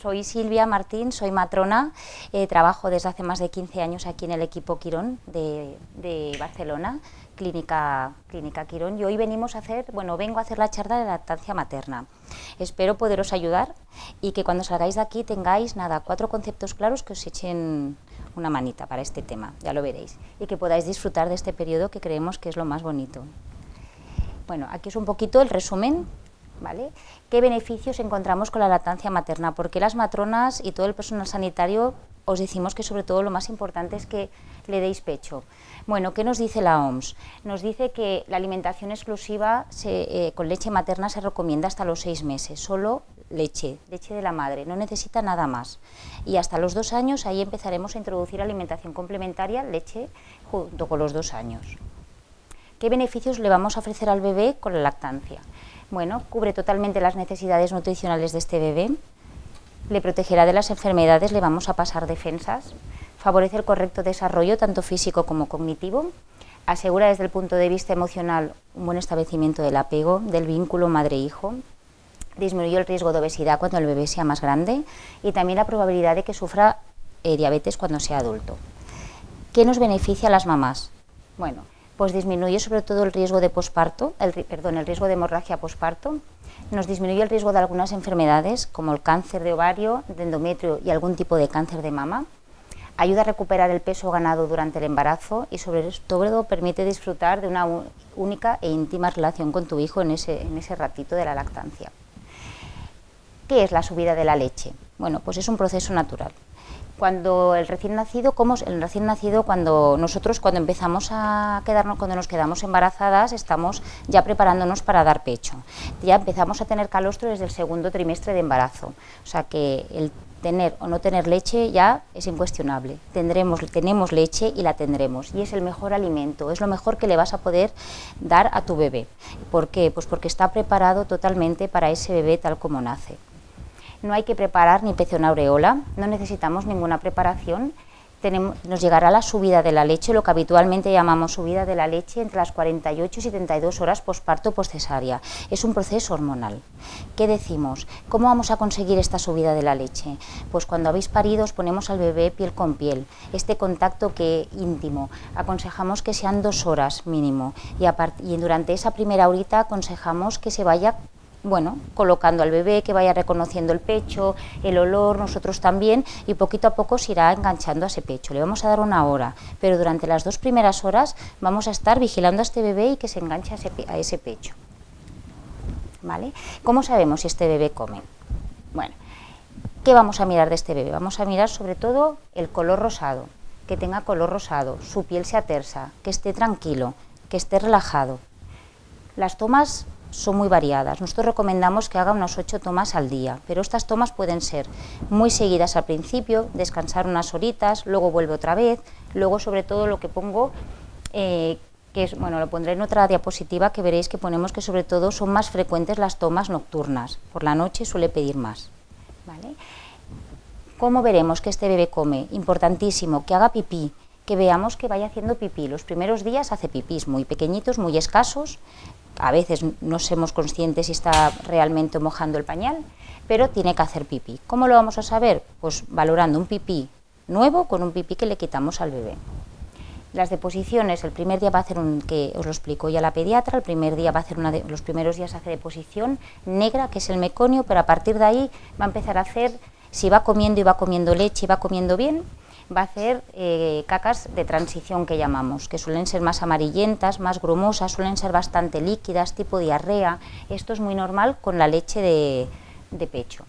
soy Silvia Martín, soy matrona, eh, trabajo desde hace más de 15 años aquí en el equipo Quirón de, Barcelona, Clínica, Clínica Quirón, y hoy venimos a hacer, bueno, vengo a hacer la charla de lactancia materna. Espero poderos ayudar y que cuando salgáis de aquí tengáis, nada, cuatro conceptos claros que os echen una manita para este tema, ya lo veréis, y que podáis disfrutar de este periodo que creemos que es lo más bonito. Bueno, aquí es un poquito el resumen ¿Vale? ¿Qué beneficios encontramos con la lactancia materna? Porque las matronas y todo el personal sanitario os decimos que sobre todo lo más importante es que le deis pecho. Bueno, ¿qué nos dice la OMS? Nos dice que la alimentación exclusiva eh, con leche materna se recomienda hasta los seis meses, solo leche, leche de la madre, no necesita nada más. Y hasta los dos años ahí empezaremos a introducir alimentación complementaria, leche, junto con los dos años. ¿Qué beneficios le vamos a ofrecer al bebé con la lactancia? Bueno, cubre totalmente las necesidades nutricionales de este bebé, le protegerá de las enfermedades, le vamos a pasar defensas, favorece el correcto desarrollo tanto físico como cognitivo, asegura desde el punto de vista emocional un buen establecimiento del apego, del vínculo madre-hijo, disminuye el riesgo de obesidad cuando el bebé sea más grande y también la probabilidad de que sufra eh, diabetes cuando sea adulto. ¿Qué nos beneficia a las mamás? Bueno, pues disminuye sobre todo el riesgo de posparto, el, perdón, el riesgo de hemorragia posparto, nos disminuye el riesgo de algunas enfermedades como el cáncer de ovario, de endometrio y algún tipo de cáncer de mama, ayuda a recuperar el peso ganado durante el embarazo y sobre todo permite disfrutar de una única e íntima relación con tu hijo en ese, en ese ratito de la lactancia. ¿Qué es la subida de la leche? Bueno, pues es un proceso natural cuando el recién nacido, como el recién nacido, cuando nosotros cuando empezamos a quedarnos, cuando nos quedamos embarazadas, estamos ya preparándonos para dar pecho. Ya empezamos a tener calostro desde el segundo trimestre de embarazo. O sea que el tener o no tener leche ya es incuestionable. Tendremos, tenemos leche y la tendremos. Y es el mejor alimento, es lo mejor que le vas a poder dar a tu bebé. ¿Por qué? Pues porque está preparado totalmente para ese bebé tal como nace. No hay que preparar ni pecio en aureola, no necesitamos ninguna preparación. nos llegará la subida de la leche, lo que habitualmente llamamos subida de la leche entre las 48 y 72 horas posparto cesárea. Es un proceso hormonal. ¿Qué decimos? ¿Cómo vamos a conseguir esta subida de la leche? Pues cuando habéis parido os ponemos al bebé piel con piel, este contacto que íntimo. Aconsejamos que sean dos horas mínimo y, y durante esa primera horita aconsejamos que se vaya bueno, colocando al bebé, que vaya reconociendo el pecho, el olor, nosotros también, y poquito a poco se irá enganchando a ese pecho. Le vamos a dar una hora, pero durante las dos primeras horas vamos a estar vigilando a este bebé y que se enganche a ese, a ese pecho. ¿Vale? ¿Cómo sabemos si este bebé come? Bueno, ¿qué vamos a mirar de este bebé? Vamos a mirar sobre todo el color rosado, que tenga color rosado, su piel sea tersa, que esté tranquilo, que esté relajado. Las tomas son muy variadas. Nosotros recomendamos que haga unas ocho tomas al día, pero estas tomas pueden ser muy seguidas al principio, descansar unas horitas, luego vuelve otra vez, luego sobre todo lo que pongo, eh, que es, bueno, lo pondré en otra diapositiva que veréis que ponemos que sobre todo son más frecuentes las tomas nocturnas, por la noche suele pedir más. ¿Cómo veremos que este bebé come? Importantísimo, que haga pipí, que veamos que vaya haciendo pipí. Los primeros días hace pipís muy pequeñitos, muy escasos, a veces no somos conscientes si está realmente mojando el pañal, pero tiene que hacer pipí. ¿Cómo lo vamos a saber? Pues valorando un pipí nuevo con un pipí que le quitamos al bebé. Las deposiciones, el primer día va a hacer un, que os lo explico ya la pediatra, el primer día va a hacer una de, los primeros días hace deposición negra, que es el meconio, pero a partir de ahí va a empezar a hacer, si va comiendo y va comiendo leche y va comiendo bien, va a hacer eh, cacas de transición que llamamos, que suelen ser más amarillentas, más grumosas, suelen ser bastante líquidas, tipo diarrea. Esto es muy normal con la leche de, pecho.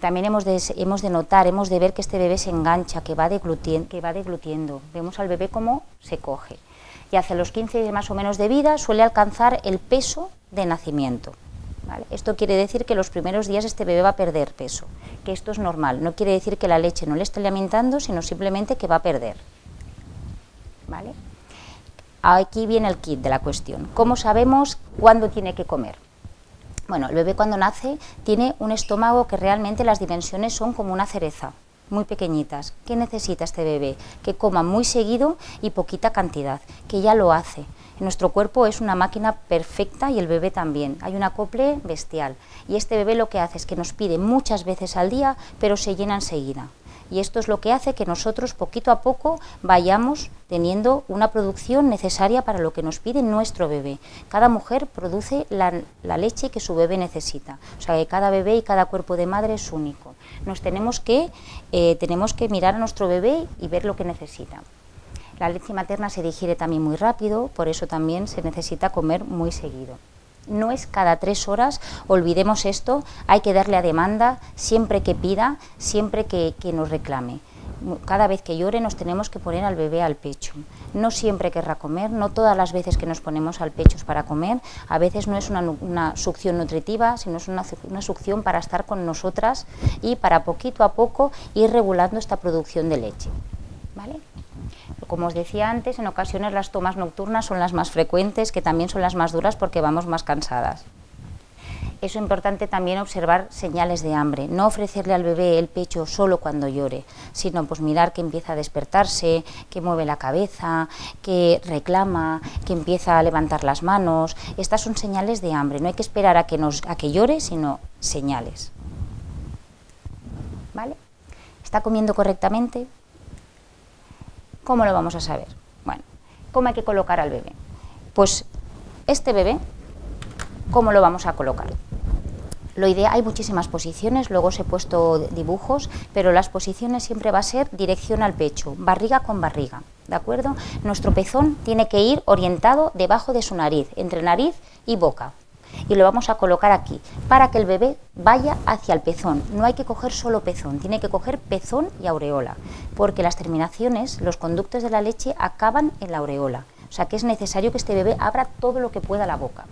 También hemos de, hemos de, notar, hemos de ver que este bebé se engancha, que va, deglutiendo, que va deglutiendo. Vemos al bebé cómo se coge. Y hacia los 15 días más o menos de vida suele alcanzar el peso de nacimiento. Esto quiere decir que los primeros días este bebé va a perder peso, que esto es normal, no quiere decir que la leche no le esté alimentando, sino simplemente que va a perder. ¿Vale? Aquí viene el kit de la cuestión. ¿Cómo sabemos cuándo tiene que comer? Bueno, el bebé cuando nace tiene un estómago que realmente las dimensiones son como una cereza, muy pequeñitas. ¿Qué necesita este bebé? Que coma muy seguido y poquita cantidad, que ya lo hace Nuestro cuerpo es una máquina perfecta y el bebé también. Hay un acople bestial. Y este bebé lo que hace es que nos pide muchas veces al día, pero se llena enseguida. Y esto es lo que hace que nosotros poquito a poco vayamos teniendo una producción necesaria para lo que nos pide nuestro bebé. Cada mujer produce la, leche que su bebé necesita. O sea que cada bebé y cada cuerpo de madre es único. Nos tenemos que, eh, tenemos que mirar a nuestro bebé y ver lo que necesita. La leche materna se digiere también muy rápido, por eso también se necesita comer muy seguido. No es cada tres horas, olvidemos esto, hay que darle a demanda siempre que pida, siempre que, nos reclame cada vez que llore nos tenemos que poner al bebé al pecho. No siempre querrá comer, no todas las veces que nos ponemos al pecho es para comer, a veces no es una, succión nutritiva, sino es una, una, succión para estar con nosotras y para poquito a poco ir regulando esta producción de leche. ¿Vale? Como os decía antes, en ocasiones las tomas nocturnas son las más frecuentes, que también son las más duras porque vamos más cansadas. Es importante también observar señales de hambre, no ofrecerle al bebé el pecho solo cuando llore, sino pues mirar que empieza a despertarse, que mueve la cabeza, que reclama, que empieza a levantar las manos. Estas son señales de hambre, no hay que esperar a que, nos, a que llore, sino señales. ¿Vale? ¿Está comiendo correctamente? ¿Cómo lo vamos a saber? Bueno, ¿cómo hay que colocar al bebé? Pues este bebé, ¿cómo lo vamos a colocar? Lo ideal, hay muchísimas posiciones, luego os he puesto dibujos, pero las posiciones siempre va a ser dirección al pecho, barriga con barriga, ¿de acuerdo? Nuestro pezón tiene que ir orientado debajo de su nariz, entre nariz y boca, y lo vamos a colocar aquí para que el bebé vaya hacia el pezón. No hay que coger solo pezón, tiene que coger pezón y aureola, porque las terminaciones, los conductos de la leche acaban en la aureola. O sea que es necesario que este bebé abra todo lo que pueda la boca.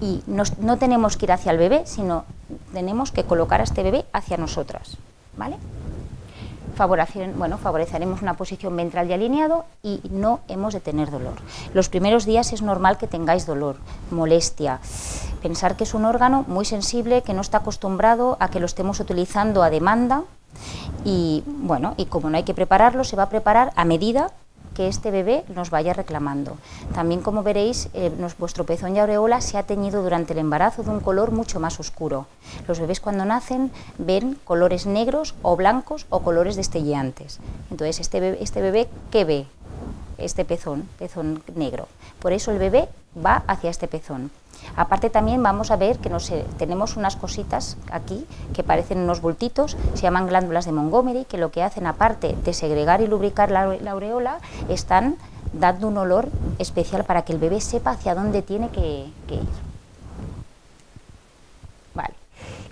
Y no tenemos que ir hacia el bebé, sino tenemos que colocar a este bebé hacia nosotras. ¿Vale? Bueno, favoreceremos una posición ventral y alineado y no hemos de tener dolor. Los primeros días es normal que tengáis dolor, molestia, pensar que es un órgano muy sensible, que no está acostumbrado a que lo estemos utilizando a demanda y bueno, y como no hay que prepararlo, se va a preparar a medida que este bebé nos vaya reclamando. También, como veréis, eh, vuestro pezón y aureola se ha teñido durante el embarazo de un color mucho más oscuro. Los bebés cuando nacen ven colores negros o blancos o colores destellantes. Entonces, este bebé, este bebé ¿qué ve? Este pezón, pezón negro. Por eso el bebé va hacia este pezón. Aparte también vamos a ver que tenemos unas cositas aquí que parecen unos bultitos, se llaman glándulas de Montgomery, que lo que hacen aparte de segregar y lubricar la, aureola, están dando un olor especial para que el bebé sepa hacia dónde tiene que, que ir. Vale.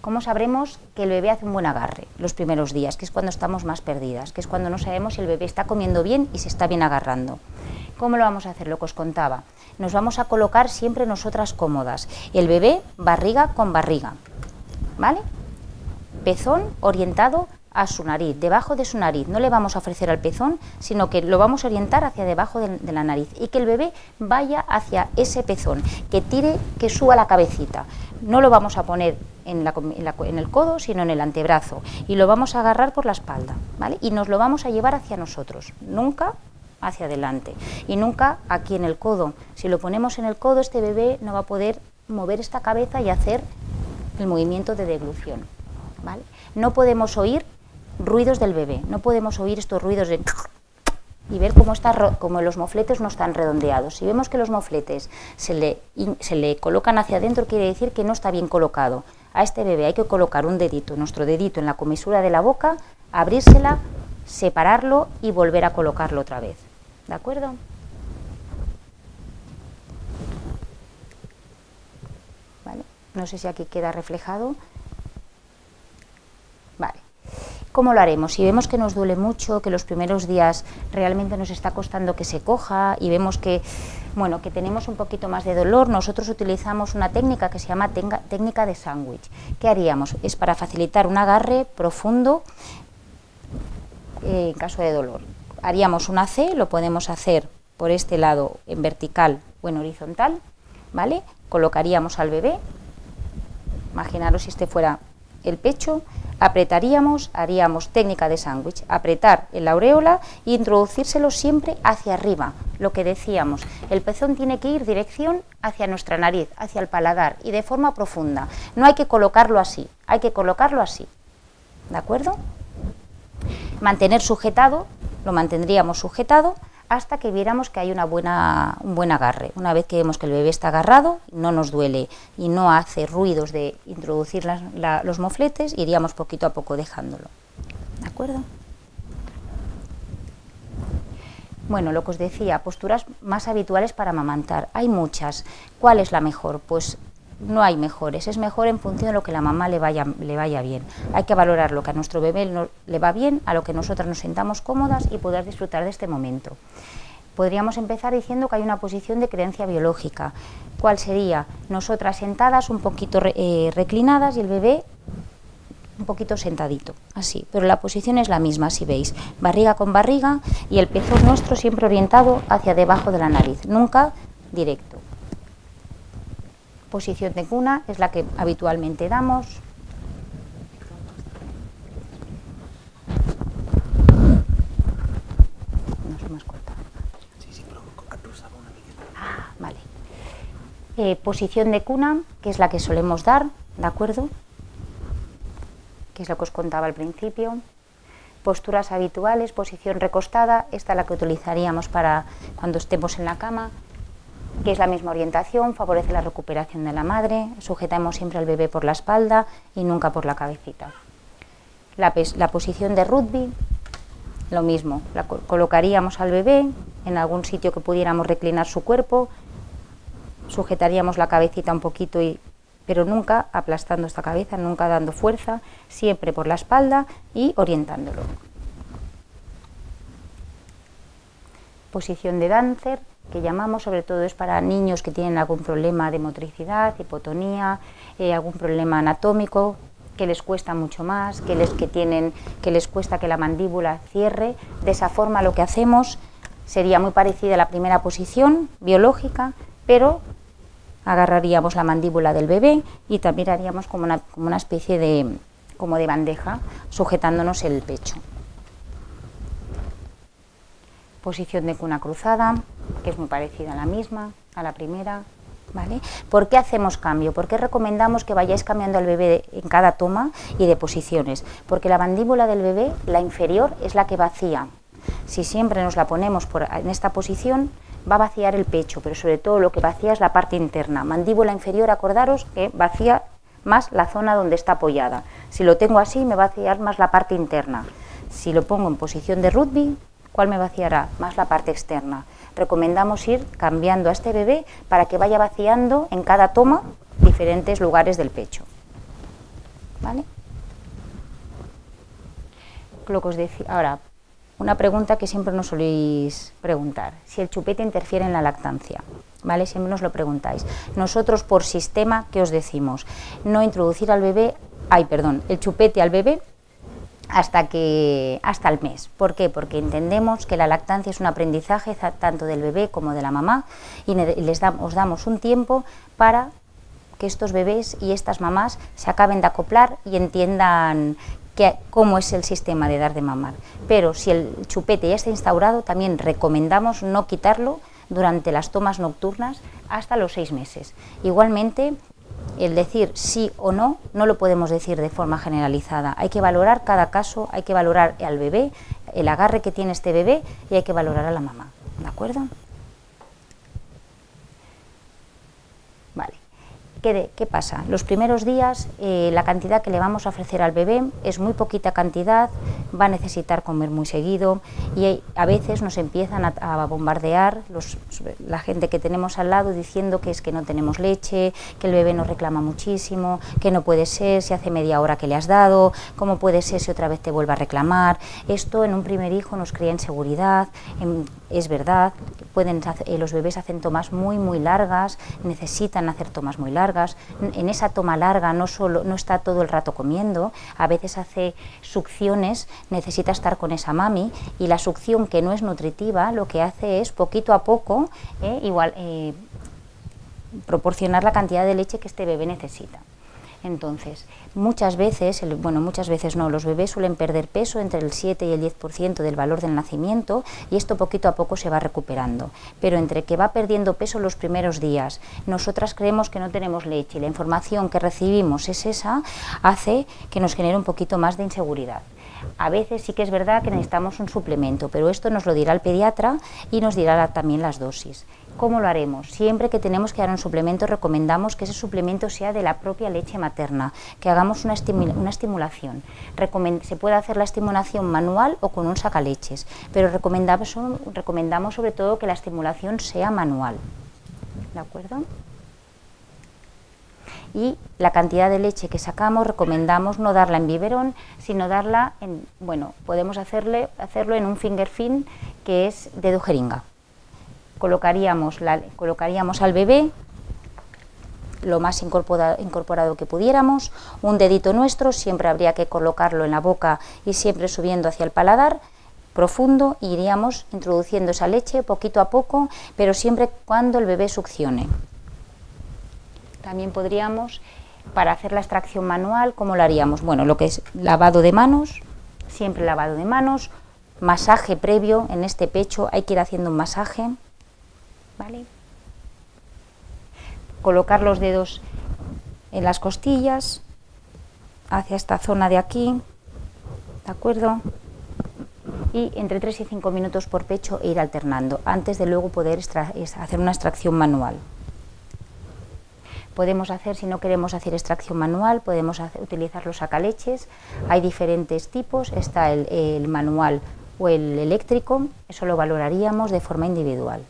¿Cómo sabremos que el bebé hace un buen agarre los primeros días, que es cuando estamos más perdidas, que es cuando no sabemos si el bebé está comiendo bien y se está bien agarrando? ¿Cómo lo vamos a hacer? Lo que os contaba. Nos vamos a colocar siempre nosotras cómodas. El bebé barriga con barriga. ¿Vale? Pezón orientado a su nariz, debajo de su nariz. No le vamos a ofrecer al pezón, sino que lo vamos a orientar hacia debajo de, la nariz y que el bebé vaya hacia ese pezón, que tire, que suba la cabecita. No lo vamos a poner en, el codo, sino en el antebrazo y lo vamos a agarrar por la espalda, ¿vale? Y nos lo vamos a llevar hacia nosotros. Nunca hacia adelante y nunca aquí en el codo. Si lo ponemos en el codo, este bebé no va a poder mover esta cabeza y hacer el movimiento de deglución. ¿vale? No podemos oír ruidos del bebé, no podemos oír estos ruidos de y ver cómo, está, cómo los mofletes no están redondeados. Si vemos que los mofletes se le, se le colocan hacia adentro, quiere decir que no está bien colocado. A este bebé hay que colocar un dedito, nuestro dedito en la comisura de la boca, abrírsela, separarlo y volver a colocarlo otra vez. ¿De acuerdo? ¿Vale? No sé si aquí queda reflejado. ¿Cómo lo haremos? Si vemos que nos duele mucho, que los primeros días realmente nos está costando que se coja y vemos que, bueno, que tenemos un poquito más de dolor, nosotros utilizamos una técnica que se llama técnica de sándwich. ¿Qué haríamos? Es para facilitar un agarre profundo eh, en caso de dolor haríamos una C, lo podemos hacer por este lado en vertical o en horizontal, ¿vale? Colocaríamos al bebé, imaginaros si este fuera el pecho, apretaríamos, haríamos técnica de sándwich, apretar en la aureola e introducírselo siempre hacia arriba, lo que decíamos, el pezón tiene que ir dirección hacia nuestra nariz, hacia el paladar y de forma profunda, no hay que colocarlo así, hay que colocarlo así, ¿de acuerdo? Mantener sujetado, lo mantendríamos sujetado, hasta que viéramos que hay una buena, un buen agarre. Una vez que vemos que el bebé está agarrado, no nos duele y no hace ruidos de introducir los mofletes, iríamos poquito a poco dejándolo. ¿De acuerdo? Bueno, lo que os decía, posturas más habituales para amamantar. Hay muchas. ¿Cuál es la mejor? Pues no hay mejores, es mejor en función de lo que la mamá le vaya, le vaya bien. Hay que valorar lo que a nuestro bebé le va bien, a lo que nosotras nos sentamos cómodas y poder disfrutar de este momento. Podríamos empezar diciendo que hay una posición de creencia biológica. ¿Cuál sería? Nosotras sentadas, un poquito eh, reclinadas y el bebé un poquito sentadito, así, pero la posición es la misma, si veis, barriga con barriga y el pezón nuestro siempre orientado hacia debajo de la nariz, nunca directo posición de cuna es la que habitualmente damos. Ah, vale. Eh, posición de cuna, que es la que solemos dar, ¿de acuerdo? Que es lo que os contaba al principio. Posturas habituales, posición recostada, esta es la que utilizaríamos para cuando estemos en la cama que es la misma orientación, favorece la recuperación de la madre, sujetamos siempre al bebé por la espalda y nunca por la cabecita. La, posición de rugby, lo mismo, la colocaríamos al bebé en algún sitio que pudiéramos reclinar su cuerpo, sujetaríamos la cabecita un poquito, y, pero nunca aplastando esta cabeza, nunca dando fuerza, siempre por la espalda y orientándolo. Posición de dancer, que llamamos, sobre todo es para niños que tienen algún problema de motricidad, hipotonía, eh, algún problema anatómico que les cuesta mucho más, que les, que, tienen, que les cuesta que la mandíbula cierre. De esa forma lo que hacemos sería muy parecida a la primera posición biológica, pero agarraríamos la mandíbula del bebé y también haríamos como una, como una especie de, como de bandeja sujetándonos el pecho posición de cuna cruzada, que es muy parecida a la misma, a la primera. ¿Vale? ¿Por qué hacemos cambio? ¿Por qué recomendamos que vayáis cambiando al bebé en cada toma y de posiciones? Porque la mandíbula del bebé, la inferior, es la que vacía. Si siempre nos la ponemos en esta posición, va a vaciar el pecho, pero sobre todo lo que vacía es la parte interna. Mandíbula inferior, acordaros que vacía más la zona donde está apoyada. Si lo tengo así, me va a vaciar más la parte interna. Si lo pongo en posición de rugby, ¿Cuál me vaciará? Más la parte externa. Recomendamos ir cambiando a este bebé para que vaya vaciando en cada toma diferentes lugares del pecho. ¿Vale? Lo que os decía. Ahora, una pregunta que siempre nos soléis preguntar. Si el chupete interfiere en la lactancia. ¿Vale? Siempre nos lo preguntáis. Nosotros por sistema, ¿qué os decimos? No introducir al bebé, ay, perdón, el chupete al bebé hasta, que, hasta el mes. ¿Por qué? Porque entendemos que la lactancia es un aprendizaje tanto del bebé como de la mamá y les os damos un tiempo para que estos bebés y estas mamás se acaben de acoplar y entiendan que, cómo es el sistema de dar de mamar. Pero si el chupete ya está instaurado, también recomendamos no quitarlo durante las tomas nocturnas hasta los seis meses. Igualmente, el decir sí o no no lo podemos decir de forma generalizada. Hay que valorar cada caso, hay que valorar al bebé, el agarre que tiene este bebé y hay que valorar a la mamá. ¿De acuerdo? Vale. ¿Qué, pasa? Los primeros días eh, la cantidad que le vamos a ofrecer al bebé es muy poquita cantidad, va a necesitar comer muy seguido y a veces nos empiezan a, bombardear la gente que tenemos al lado diciendo que es que no tenemos leche, que el bebé nos reclama muchísimo, que no puede ser si hace media hora que le has dado, cómo puede ser si otra vez te vuelve a reclamar. Esto en un primer hijo nos crea inseguridad, es verdad, pueden eh, los bebés hacen tomas muy muy largas, necesitan hacer tomas muy largas en esa toma larga no, solo, no está todo el rato comiendo, a veces hace succiones, necesita estar con esa mami y la succión que no es nutritiva lo que hace es poquito a poco eh, igual, eh, proporcionar la cantidad de leche que este bebé necesita. Entonces, muchas veces, bueno, muchas veces no, los bebés suelen perder peso entre el 7 y el 10% del valor del nacimiento y esto poquito a poco se va recuperando. Pero entre que va perdiendo peso los primeros días, nosotras creemos que no tenemos leche y la información que recibimos es esa, hace que nos genere un poquito más de inseguridad. A veces sí que es verdad que necesitamos un suplemento, pero esto nos lo dirá el pediatra y nos dirá también las dosis. ¿Cómo lo haremos? Siempre que tenemos que dar un suplemento recomendamos que ese suplemento sea de la propia leche materna, que hagamos una, estimulación. se puede hacer la estimulación manual o con un sacaleches, pero recomendamos, recomendamos sobre todo que la estimulación sea manual. ¿De acuerdo? Y la cantidad de leche que sacamos recomendamos no darla en biberón, sino darla en, bueno, podemos hacerle, hacerlo en un finger fin que es dedo jeringa colocaríamos, colocaríamos al bebé lo más incorporado, que pudiéramos, un dedito nuestro, siempre habría que colocarlo en la boca y siempre subiendo hacia el paladar profundo, iríamos introduciendo esa leche poquito a poco, pero siempre cuando el bebé succione. También podríamos, para hacer la extracción manual, ¿cómo lo haríamos? Bueno, lo que es lavado de manos, siempre lavado de manos, masaje previo en este pecho, hay que ir haciendo un masaje, Colocar los dedos en las costillas, hacia esta zona de aquí, ¿de acuerdo? Y entre 3 y 5 minutos por pecho e ir alternando, antes de luego poder hacer una extracción manual. Podemos hacer, si no queremos hacer extracción manual, podemos utilizar los sacaleches. Hay diferentes tipos, está el manual o el eléctrico, eso lo valoraríamos de forma individual.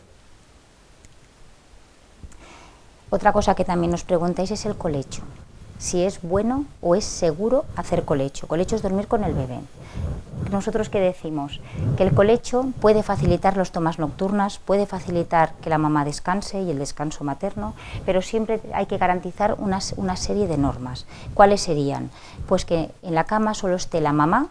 Otra cosa que también nos preguntáis es el colecho. Si es bueno o es seguro hacer colecho. Colecho es dormir con el bebé. Nosotros qué decimos? Que el colecho puede facilitar las tomas nocturnas, puede facilitar que la mamá descanse y el descanso materno, pero siempre hay que garantizar una, una serie de normas. ¿Cuáles serían? Pues que en la cama solo esté la mamá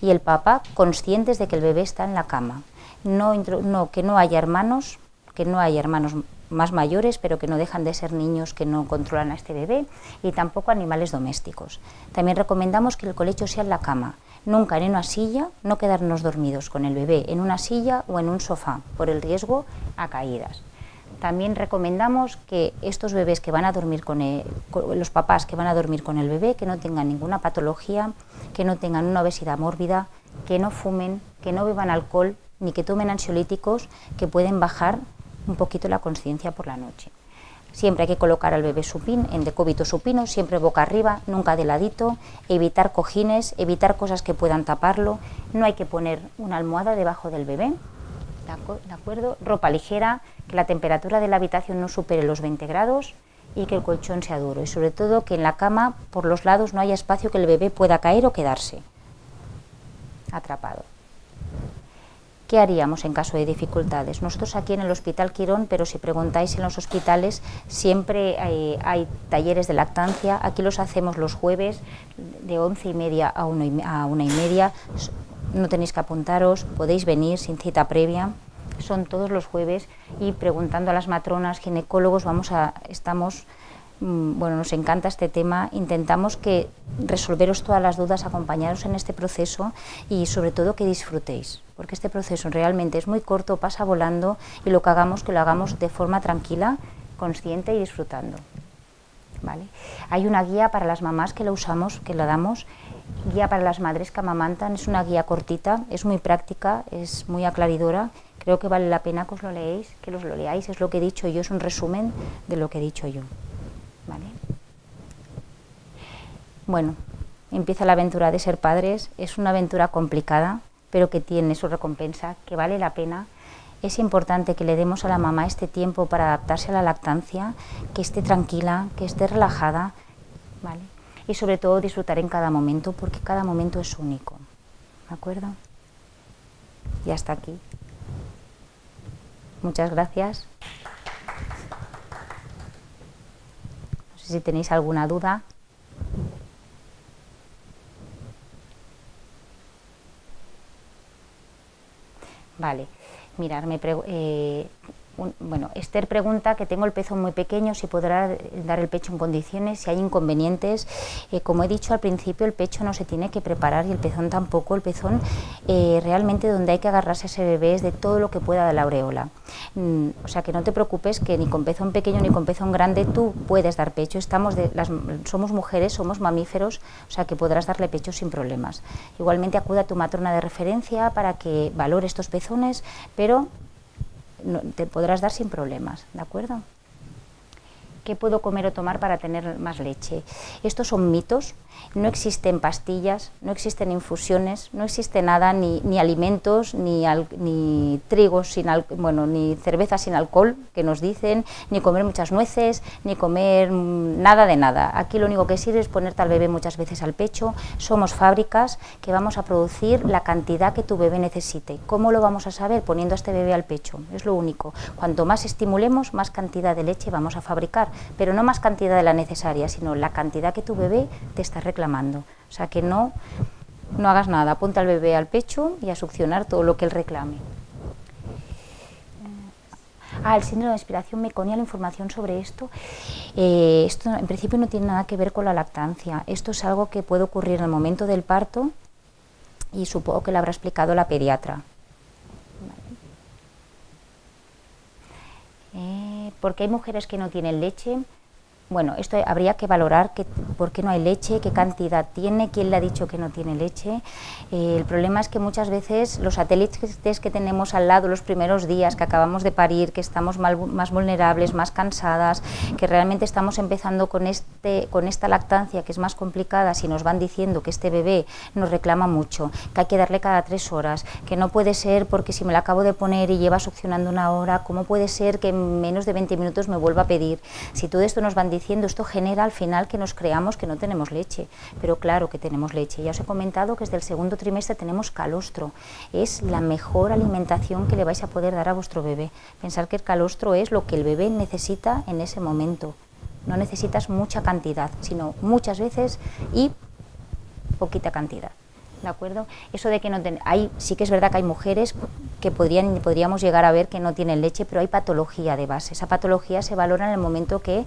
y el papá conscientes de que el bebé está en la cama. No, no, que no haya hermanos, que no haya hermanos más mayores, pero que no dejan de ser niños que no controlan a este bebé, y tampoco animales domésticos. También recomendamos que el colecho sea en la cama, nunca en una silla, no quedarnos dormidos con el bebé en una silla o en un sofá, por el riesgo a caídas. También recomendamos que estos bebés que van a dormir con, los papás que van a dormir con el bebé, que no tengan ninguna patología, que no tengan una obesidad mórbida, que no fumen, que no beban alcohol, ni que tomen ansiolíticos que pueden bajar un poquito la conciencia por la noche. Siempre hay que colocar al bebé supín, en decóbito supino, siempre boca arriba, nunca de ladito, evitar cojines, evitar cosas que puedan taparlo, no hay que poner una almohada debajo del bebé, ¿de acuerdo? Ropa ligera, que la temperatura de la habitación no supere los 20 grados y que el colchón sea duro y sobre todo que en la cama por los lados no haya espacio que el bebé pueda caer o quedarse atrapado. ¿Qué haríamos en caso de dificultades? Nosotros aquí en el Hospital Quirón, pero si preguntáis en los hospitales, siempre hay, talleres de lactancia. Aquí los hacemos los jueves de once y media a, una y media. No tenéis que apuntaros, podéis venir sin cita previa. Son todos los jueves y preguntando a las matronas, ginecólogos, vamos a, estamos Mm, bueno, nos encanta este tema, intentamos que resolveros todas las dudas, acompañaros en este proceso y sobre todo que disfrutéis, porque este proceso realmente es muy corto, pasa volando y lo que hagamos, que lo hagamos de forma tranquila, consciente y disfrutando. ¿Vale? Hay una guía para las mamás que la usamos, que la damos, guía para las madres que amamantan, es una guía cortita, es muy práctica, es muy aclaridora, creo que vale la pena que os lo leéis, que los lo leáis, es lo que he dicho yo, es un resumen de lo que he dicho yo. Bueno, empieza la aventura de ser padres, es una aventura complicada, pero que tiene su recompensa, que vale la pena. Es importante que le demos a la mamá este tiempo para adaptarse a la lactancia, que esté tranquila, que esté relajada, ¿vale? Y sobre todo disfrutar en cada momento, porque cada momento es único, ¿de acuerdo? Y hasta aquí. Muchas gracias. si tenéis alguna duda. Vale, mirar, me eh, bueno, Esther pregunta que tengo el pezón muy pequeño, si podrá dar el pecho en condiciones, si hay inconvenientes. Eh, como he dicho al principio, el pecho no se tiene que preparar y el pezón tampoco. El pezón eh, realmente donde hay que agarrarse a ese bebé es de todo lo que pueda de la aureola. Mm, o sea que no te preocupes que ni con pezón pequeño ni con pezón grande tú puedes dar pecho. Estamos de, las, somos mujeres, somos mamíferos, o sea que podrás darle pecho sin problemas. Igualmente acuda a tu matrona de referencia para que valore estos pezones, pero te podrás dar sin problemas, ¿de acuerdo? ¿Qué puedo comer o tomar para tener más leche? Estos son mitos, no existen pastillas, no existen infusiones, no existe nada, ni, ni alimentos, ni, ni trigo sin bueno, ni cerveza sin alcohol, que nos dicen, ni comer muchas nueces, ni comer mm, nada de nada. Aquí lo único que sirve es ponerte al bebé muchas veces al pecho. Somos fábricas que vamos a producir la cantidad que tu bebé necesite. ¿Cómo lo vamos a saber? Poniendo a este bebé al pecho, es lo único. Cuanto más estimulemos, más cantidad de leche vamos a fabricar pero no más cantidad de la necesaria, sino la cantidad que tu bebé te está reclamando. O sea, que no, no hagas nada, ponte al bebé al pecho y a succionar todo lo que él reclame. Ah, el síndrome de inspiración me conía la información sobre esto. Eh, esto en principio no tiene nada que ver con la lactancia. Esto es algo que puede ocurrir en el momento del parto y supongo que lo habrá explicado la pediatra. Eh, porque hay mujeres que no tienen leche bueno, esto habría que valorar que, por qué no hay leche, qué cantidad tiene, quién le ha dicho que no tiene leche. Eh, el problema es que muchas veces los satélites que tenemos al lado los primeros días, que acabamos de parir, que estamos más vulnerables, más cansadas, que realmente estamos empezando con, este, con esta lactancia que es más complicada, si nos van diciendo que este bebé nos reclama mucho, que hay que darle cada tres horas, que no puede ser porque si me la acabo de poner y lleva succionando una hora, ¿cómo puede ser que en menos de 20 minutos me vuelva a pedir? Si todo esto nos van diciendo, esto genera al final que nos creamos que no tenemos leche, pero claro que tenemos leche. Ya os he comentado que desde el segundo trimestre tenemos calostro, es la mejor alimentación que le vais a poder dar a vuestro bebé. Pensar que el calostro es lo que el bebé necesita en ese momento. No necesitas mucha cantidad, sino muchas veces y poquita cantidad. ¿De acuerdo? Eso de que no hay, sí que es verdad que hay mujeres que podrían, podríamos llegar a ver que no tienen leche, pero hay patología de base. Esa patología se valora en el momento que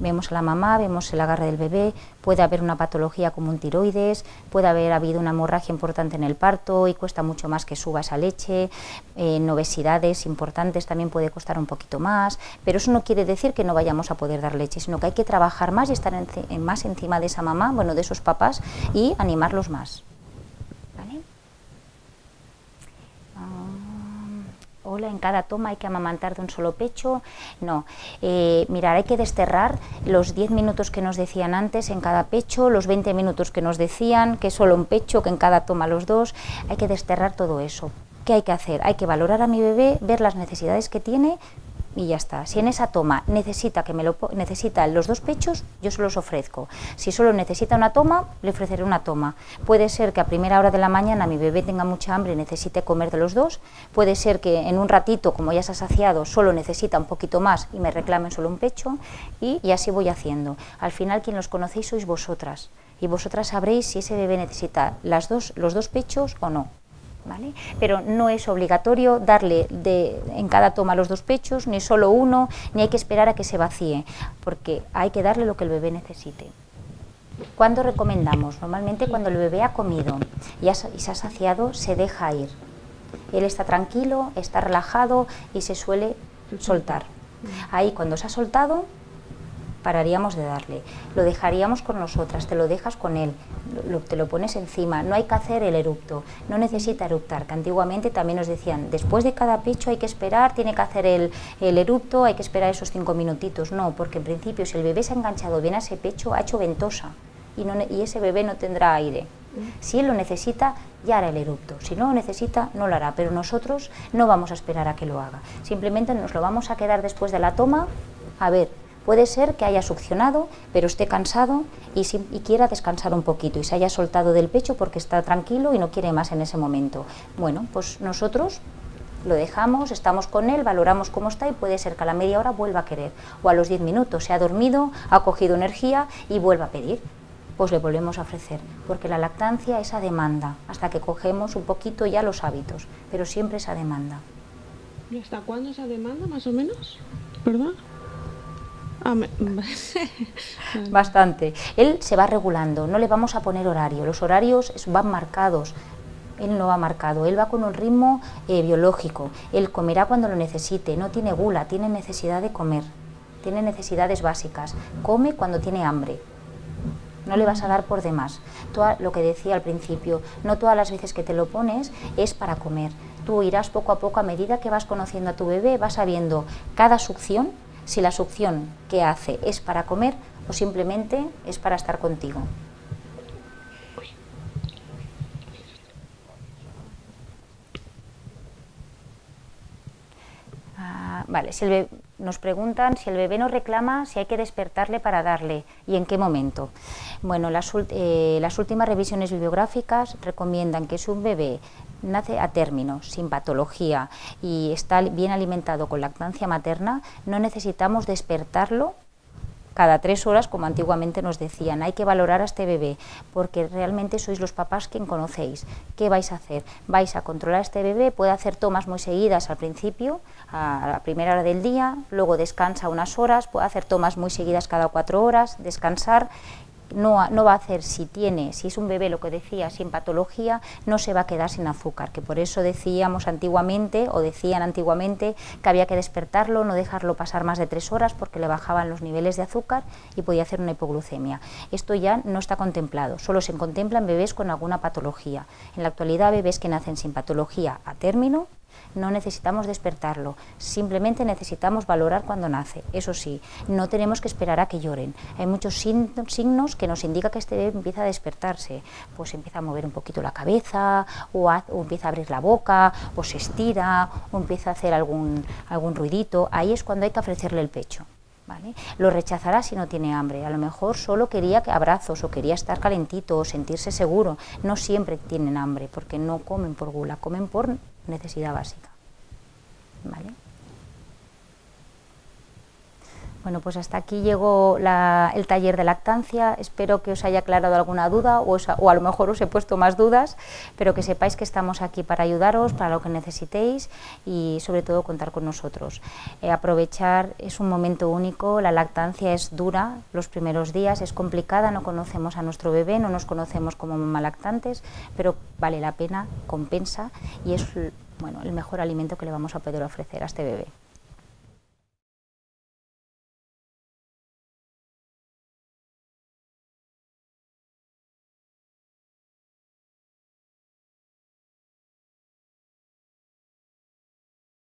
Vemos a la mamá, vemos el agarre del bebé, puede haber una patología como un tiroides, puede haber habido una hemorragia importante en el parto y cuesta mucho más que suba esa leche, en obesidades importantes también puede costar un poquito más, pero eso no quiere decir que no vayamos a poder dar leche, sino que hay que trabajar más y estar más encima de esa mamá, bueno, de esos papás y animarlos más. Hola, en cada toma hay que amamantar de un solo pecho. No, eh, mirar, hay que desterrar los 10 minutos que nos decían antes en cada pecho, los 20 minutos que nos decían, que solo un pecho, que en cada toma los dos. Hay que desterrar todo eso. ¿Qué hay que hacer? Hay que valorar a mi bebé, ver las necesidades que tiene y ya está. Si en esa toma necesita que me lo necesita los dos pechos, yo se los ofrezco. Si solo necesita una toma, le ofreceré una toma. Puede ser que a primera hora de la mañana mi bebé tenga mucha hambre y necesite comer de los dos. Puede ser que en un ratito, como ya se ha saciado, solo necesita un poquito más y me reclamen solo un pecho y, y así voy haciendo. Al final quien los conocéis sois vosotras y vosotras sabréis si ese bebé necesita las dos, los dos pechos o no. Pero no es obligatorio darle de, en cada toma los dos pechos, ni solo uno, ni hay que esperar a que se vacíe, porque hay que darle lo que el bebé necesite. ¿Cuándo recomendamos? Normalmente cuando el bebé ha comido y, y se ha saciado, se deja ir. Él está tranquilo, está relajado y se suele soltar. Ahí cuando se ha soltado, pararíamos de darle. Lo dejaríamos con nosotras, te lo dejas con él, te lo pones encima. No hay que hacer el eructo, no necesita eructar, que antiguamente también nos decían, después de cada pecho hay que esperar, tiene que hacer el, el eructo, hay que esperar esos cinco minutitos. No, porque en principio si el bebé se ha enganchado bien a ese pecho, ha hecho ventosa y, no, y ese bebé no tendrá aire. Si él lo necesita, ya hará el eructo. Si no lo necesita, no lo hará. Pero nosotros no vamos a esperar a que lo haga. Simplemente nos lo vamos a quedar después de la toma a ver Puede ser que haya succionado, pero esté cansado y, quiera descansar un poquito y se haya soltado del pecho porque está tranquilo y no quiere más en ese momento. Bueno, pues nosotros lo dejamos, estamos con él, valoramos cómo está y puede ser que a la media hora vuelva a querer o a los 10 minutos se ha dormido, ha cogido energía y vuelva a pedir. Pues le volvemos a ofrecer, porque la lactancia es a demanda, hasta que cogemos un poquito ya los hábitos, pero siempre es a demanda. ¿Y hasta cuándo esa demanda, más o menos? ¿Verdad? Ah, Bastante. Él se va regulando, no le vamos a poner horario. Los horarios van marcados. Él no va marcado, él va con un ritmo eh, biológico. Él comerá cuando lo necesite, no tiene gula, tiene necesidad de comer, tiene necesidades básicas. Come cuando tiene hambre. No le vas a dar por demás. lo que decía al principio, no todas las veces que te lo pones es para comer. Tú irás poco a poco a medida que vas conociendo a tu bebé, vas sabiendo cada succión si la succión que hace es para comer o simplemente es para estar contigo. Ah, vale, nos preguntan si el bebé nos reclama, si hay que despertarle para darle y en qué momento. Bueno, las, eh, las últimas revisiones bibliográficas recomiendan que si un bebé nace a término, sin patología y está bien alimentado con lactancia materna, no necesitamos despertarlo cada tres horas, como antiguamente nos decían. Hay que valorar a este bebé, porque realmente sois los papás quien conocéis. ¿Qué vais a hacer? Vais a controlar a este bebé, puede hacer tomas muy seguidas al principio, a la primera hora del día, luego descansa unas horas, puede hacer tomas muy seguidas cada cuatro horas, descansar no, va a hacer, si tiene, si es un bebé, lo que decía, sin patología, no se va a quedar sin azúcar, que por eso decíamos antiguamente, o decían antiguamente, que había que despertarlo, no dejarlo pasar más de tres horas porque le bajaban los niveles de azúcar y podía hacer una hipoglucemia. Esto ya no está contemplado, solo se contemplan bebés con alguna patología. En la actualidad, bebés que nacen sin patología a término no necesitamos despertarlo, simplemente necesitamos valorar cuando nace. Eso sí, no tenemos que esperar a que lloren. Hay muchos signos que nos indican que este bebé empieza a despertarse, pues empieza a mover un poquito la cabeza, o, empieza a abrir la boca, o se estira, o empieza a hacer algún, algún ruidito. Ahí es cuando hay que ofrecerle el pecho. ¿Vale? Lo rechazará si no tiene hambre. A lo mejor solo quería abrazos o quería estar calentito o sentirse seguro. No siempre tienen hambre porque no comen por gula, comen por necesidad básica. ¿Vale? Bueno, pues hasta aquí llegó el taller de lactancia. Espero que os haya aclarado alguna duda o, a lo mejor os he puesto más dudas, pero que sepáis que estamos aquí para ayudaros, para lo que necesitéis y sobre todo contar con nosotros. Eh, aprovechar, es un momento único, la lactancia es dura los primeros días, es complicada, no conocemos a nuestro bebé, no nos conocemos como mamá lactantes, pero vale la pena, compensa y es bueno, el mejor alimento que le vamos a poder ofrecer a este bebé.